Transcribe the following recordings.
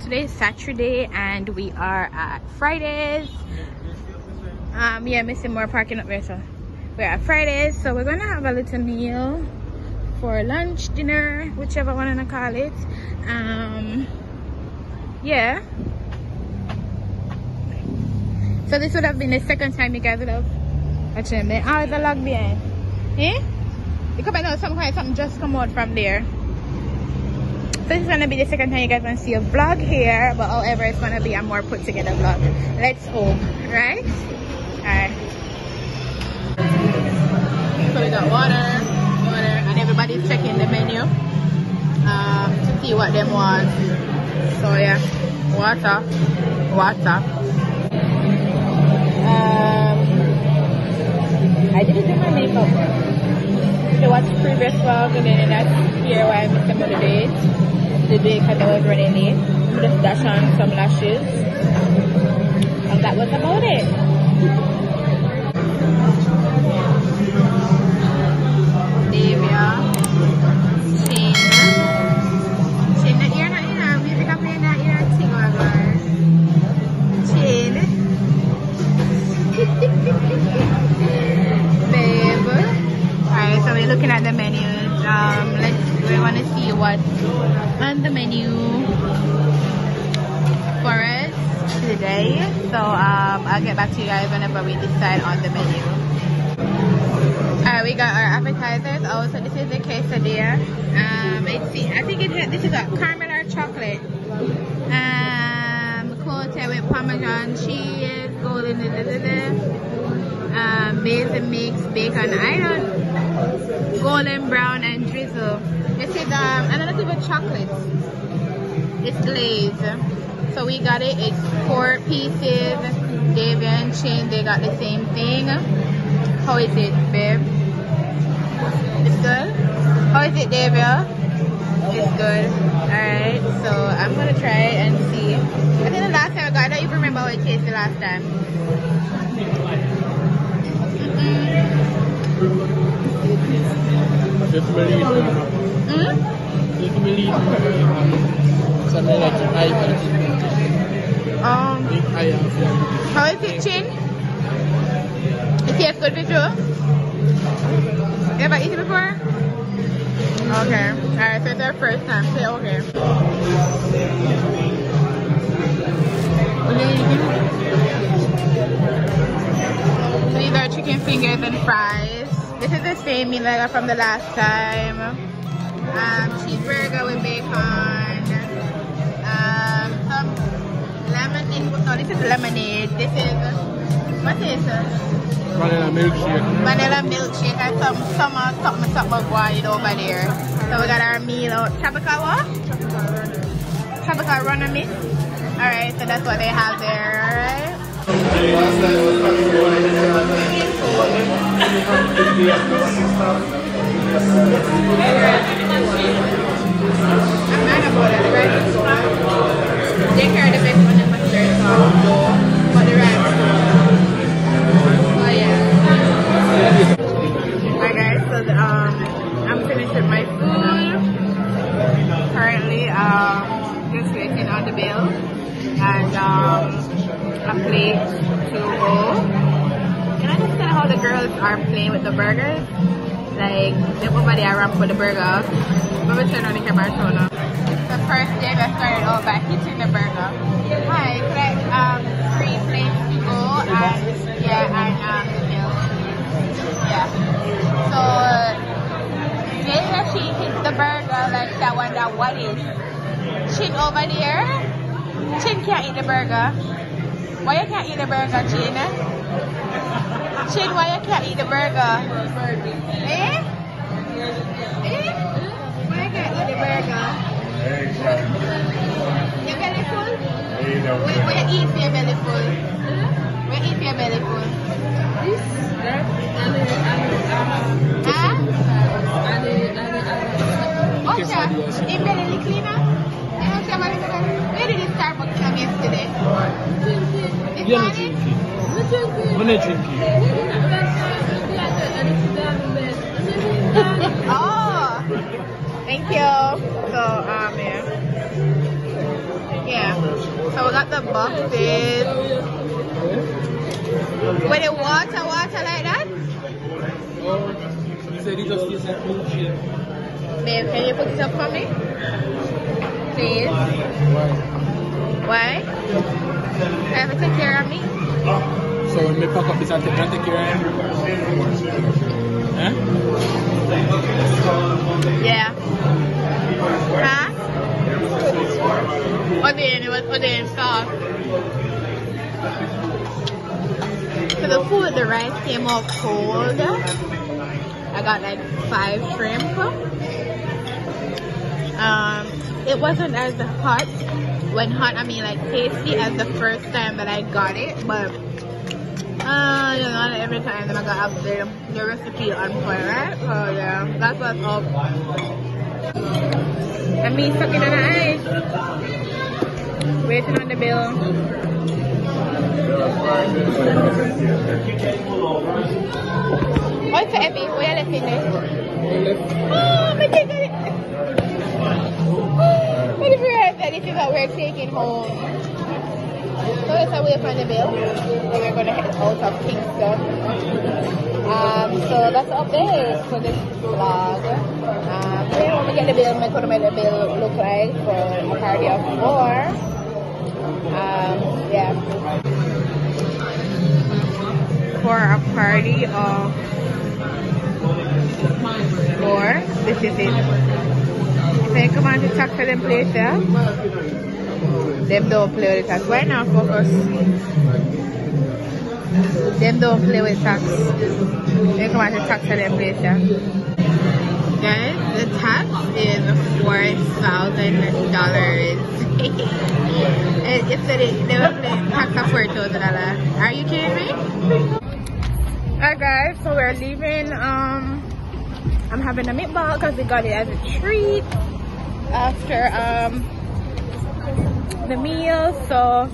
today is saturday and we are at fridays. Um yeah missing more parking up there so we're at fridays. So we're gonna have a little meal for lunch dinner whichever one to call it. Um yeah. So this would have been the second time you guys would have me how is the log behind? Eh? You come know some kind something just come out from there. so this is gonna be the second time you guys gonna see a vlog here but however it's gonna be a more put together vlog. Let's hope right? All right so we got water water and everybody's checking the menu um, to see what them want. So yeah water water watch previous vlog and then that's here why I missed the days the day because I was running late. Just dash on some lashes. And that was about it. On the menu for us today. So um, I'll get back to you guys whenever we decide on the menu. Alright, we got our appetizers. Oh, so this is the quesadilla. Um, it's I think it, this is a caramel or chocolate. Um, coated with parmesan cheese, golden, da, da, da, um, basil mix, bacon. iron, golden brown and drizzle. This is um, another type of chocolate. It's glazed. So we got it. It's four pieces. Davia and Chin, they got the same thing. How is it, babe? It's good? How is it, Davia? It's good. Alright, so I'm gonna try and see. I think the last time I got it, I don't even remember how it tasted last time. -mm. Hmm? Ultimately, something like an eye Um, how is it, Chin? It tastes good with you? Ever eaten before? Okay. Alright, so it's our first time. Say okay. These are chicken fingers and fries. This is the same meal I got from the last time um, cheeseburger with bacon, um, some lemonade. No, this is lemonade. This is what is it? Vanilla milkshake. Vanilla milkshake and some summer something something going over there. So we got our meal out. Tropical what? Tropical runner meat. Alright, so that's what they have there, alright? And um, I'm finished with my food. Currently basically on the bill and a to go. Are playing with the burgers? Like, there ramp for the burger. But we turn on the camera show. The first day we started off by hitting the burger. Hi, could I, um, three to go and, yeah, and, um. Yeah. So, later she hit the burger like that one that what is. Chin over there Chin can't eat the burger. Why you can't eat the burger, Chin? Chin, why you can't eat the burger? Eh? Eh? Why you can't eat the burger? Your belly full? Where, where you eat your belly full? Where you eat your belly full? This, This You're not morning? drinking. We're not drinking. oh, thank you. So, um, yeah. Yeah. So we got the boxes. With the water, water like that? He said he just tastes like. Babe, can you put it up for me? Please. Why? I have to take care of me. So when we pack up this and take, and take care of him. Huh? Yeah. Huh? What then? What, then? Sauce. So the food, the rice came out cold. I got like five shrimp. Um, it wasn't as hot. When hot, I mean like tasty as the first time that I got it, but uh, you know, not every time that I got up the, the recipe on point, right? So yeah, that's what's up. And me sucking on the ice. Waiting on the bill. What's the Emmy? Where are in there? Oh, my God. What if we heard that this is we're taking home? So let's away from the bill. So we're going to head out of Kingston. Um, so that's the update for this vlog. Um, yeah, when we get the bill, make what the bill look like for a party of four. Um, yeah. For a party of four, this is it. I come on to talk to them place there, them don't play with tax. Why not focus? Them don't play with tax. They come on to tax to them place there. Guys, the tax is four thousand dollars. It said it, they were playing tax of four thousand dollars. Are you kidding me? Alright guys, so we're leaving. Um, I'm having a meatball because we got it as a treat after um the meal. So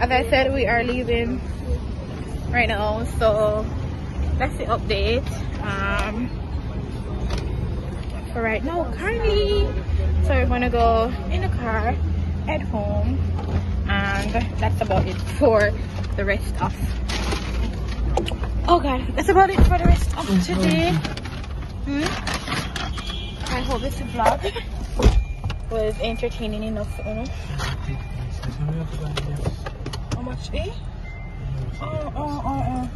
as I said, we are leaving right now. So that's the update. Um, for right now, currently. So we're gonna go in the car at home, and that's about it for the rest of Okay, that's about it for the rest of today. Hmm? I hope this vlog was entertaining enough for you. How much, eh? Oh, oh, oh, oh.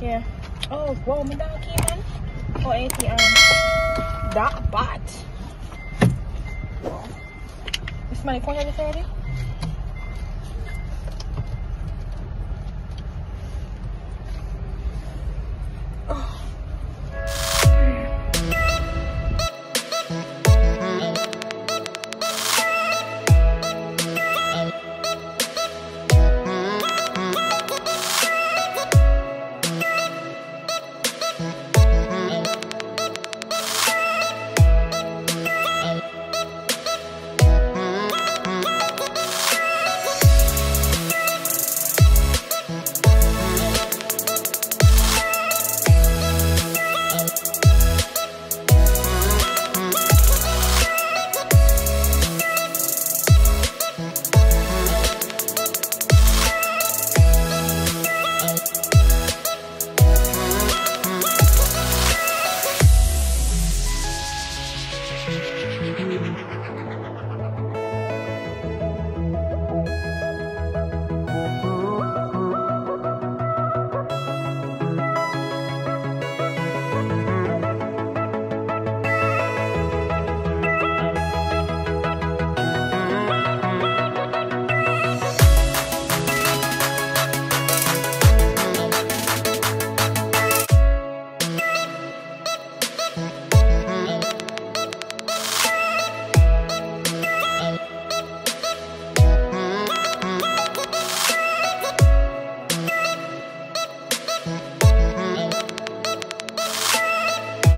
Yeah. Oh, wow, my dog came in. Oh, ATM. Um, that bot. This money 430?